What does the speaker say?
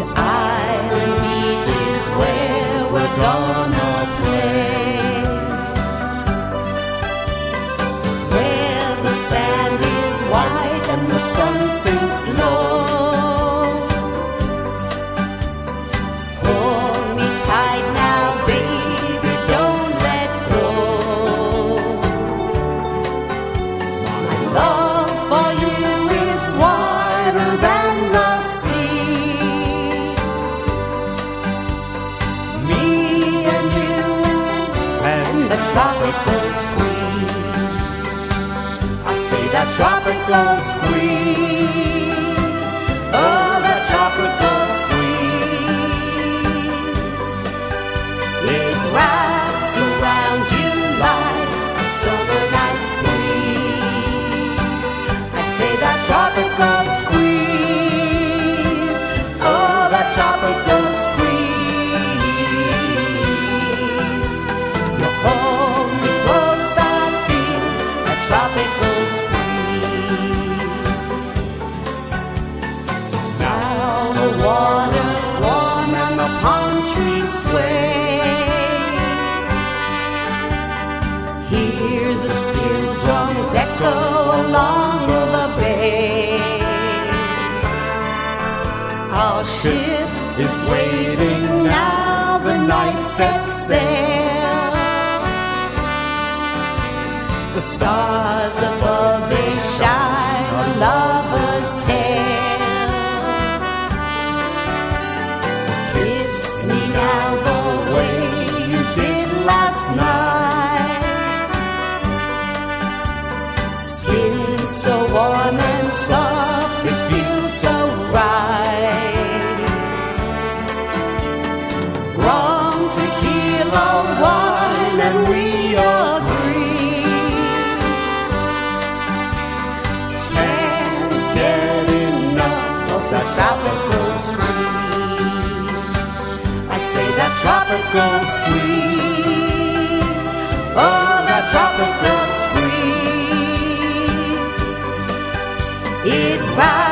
island where we're gonna play. Where the sand is white and the sun sinks low. Tropical squeeze. I say that tropical squeeze. Hear the steel drums echo along the bay. Our ship is waiting now, the night sets sail. The stars above tropical squeeze. Oh, that tropical squeeze. It rides